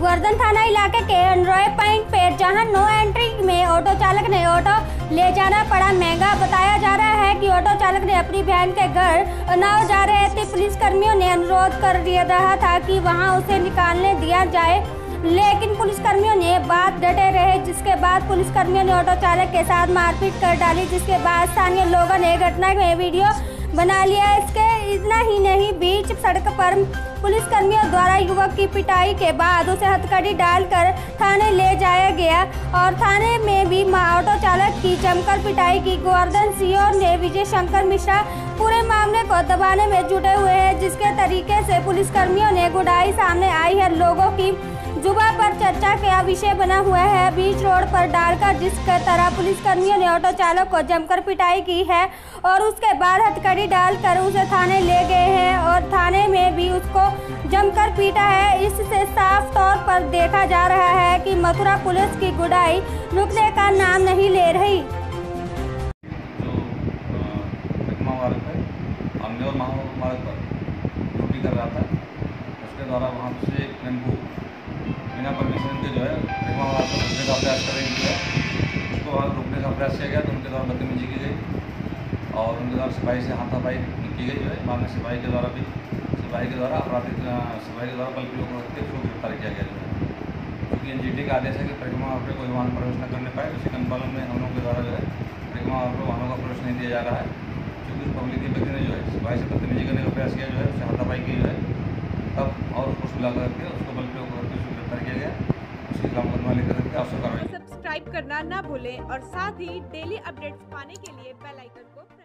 गोवर्धन थाना इलाके के रॉय पॉइंट पे जहाँ नो एंट्री में ऑटो चालक ने ऑटो ले जाना पड़ा, महँगा बताया जा रहा है कि ऑटो चालक ने अपनी बहन के घर उन्नाव जा रहे थे। पुलिस कर्मियों ने अनुरोध कर दिया रहा था कि वहाँ उसे निकालने दिया जाए, लेकिन पुलिसकर्मियों ने बात डटे रहे, जिसके बाद पुलिसकर्मियों ने ऑटो चालक के साथ मारपीट कर डाली, जिसके बाद स्थानीय लोगों ने घटना में वीडियो बना लिया इसके। इतना ही नहीं, बीच सड़क पर पुलिसकर्मियों द्वारा युवक की पिटाई के बाद उसे हथकड़ी डालकर थाने ले जाया गया और थाने में भी ऑटो चालक की जमकर पिटाई की। गोवर्धन सीओ ने विजय शंकर मिश्रा पूरे मामले को दबाने में जुटे हुए हैं, जिसके तरीके से पुलिसकर्मियों ने गुडाई सामने आई है। लोगों की जुबा पर चर्चा का विषय बना हुआ है। बीच रोड पर डालकर जिस तरह पुलिसकर्मियों ने ऑटो चालक को जमकर पिटाई की है और उसके बाद हथकड़ी डालकर उसे थाने ले गए हैं और थाने में भी उसको जमकर पीटा है इससे साफ़ तौर पर देखा जा रहा है कि मथुरा पुलिस की गुडाई रुकने का नाम नहीं ले रही द्वारा वहाँ से टेंपू बिना परमिशन के जो है का प्रयास कर रही है उसको वहाँ रुकने का प्रयास किया गया तो उनके द्वारा बदतमीजी की गई। और उनके द्वारा सिपाही से हाथापाई की गई, जो है बाद में सिपाही के द्वारा भी, सिपाही के द्वारा, आपराधिक सिपाही के द्वारा बल प्रयोग करके उसको गिरफ़्तार किया गया है। क्योंकि एन का आदेश है कि परिक्रमा पर कोई वाहन प्रवेश न करने पाए उसी के अनुपालन में हम लोगों के द्वारा, जो है, परिक्रमा पर वाहनों का प्रवेश नहीं दिया जा रहा है। क्योंकि उस पब्लिक व्यक्ति ने, जो है, सिपाही से बदतमीजी करने का प्रयास किया, जो है, उसे हाथापाई की, जो है, तब और उसको सुला करके उसको बल प्रयोग करके उसको गिरफ़्तार किया गया। उसके सब्सक्राइब करना ना भूलें और साथ ही डेली अपडेट्स पाने के लिए बेल आइकन को